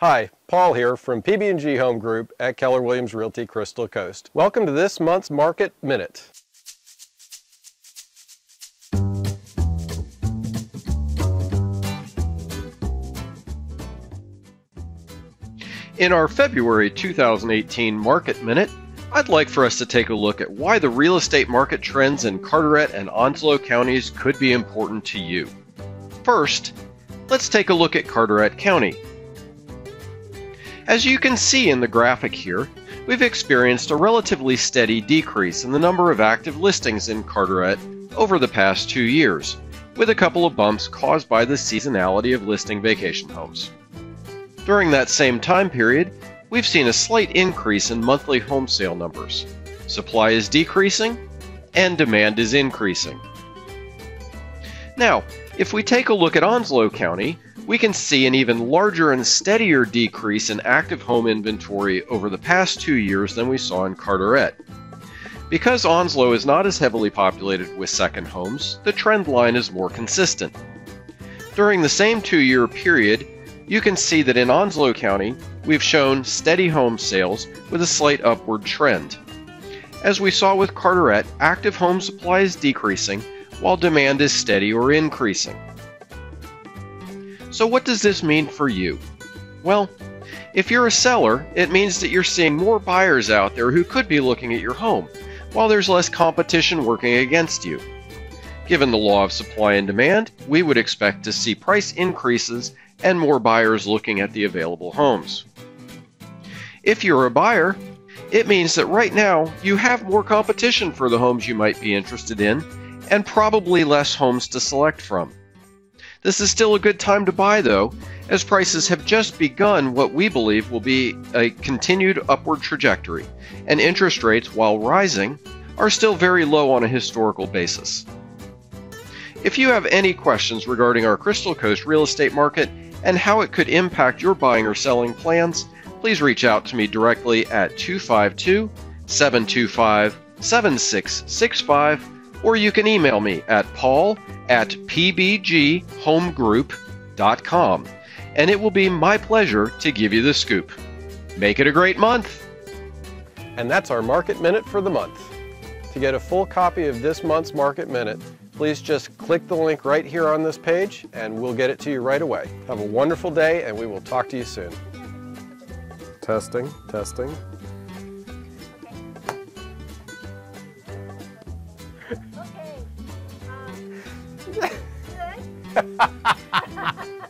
Hi, Paul here from PB&G Home Group at Keller Williams Realty Crystal Coast. Welcome to this month's Market Minute. In our February 2018 Market Minute, I'd like for us to take a look at why the real estate market trends in Carteret and Onslow counties could be important to you. First, let's take a look at Carteret County. As you can see in the graphic here, we've experienced a relatively steady decrease in the number of active listings in Carteret over the past two years, with a couple of bumps caused by the seasonality of listing vacation homes. During that same time period, we've seen a slight increase in monthly home sale numbers. Supply is decreasing, and demand is increasing. Now, if we take a look at Onslow County, we can see an even larger and steadier decrease in active home inventory over the past two years than we saw in Carteret. Because Onslow is not as heavily populated with second homes, the trend line is more consistent. During the same two year period, you can see that in Onslow County, we've shown steady home sales with a slight upward trend. As we saw with Carteret, active home supply is decreasing while demand is steady or increasing. So, what does this mean for you? Well, if you're a seller, it means that you're seeing more buyers out there who could be looking at your home, while there's less competition working against you. Given the law of supply and demand, we would expect to see price increases and more buyers looking at the available homes. If you're a buyer, it means that right now you have more competition for the homes you might be interested in and probably less homes to select from. This is still a good time to buy, though, as prices have just begun what we believe will be a continued upward trajectory, and interest rates, while rising, are still very low on a historical basis. If you have any questions regarding our Crystal Coast real estate market and how it could impact your buying or selling plans, please reach out to me directly at 252 725 7665 or you can email me at paul at pbghomegroup.com, and it will be my pleasure to give you the scoop. Make it a great month! And that's our Market Minute for the month. To get a full copy of this month's Market Minute, please just click the link right here on this page and we'll get it to you right away. Have a wonderful day and we will talk to you soon. Testing, testing. Good. Good.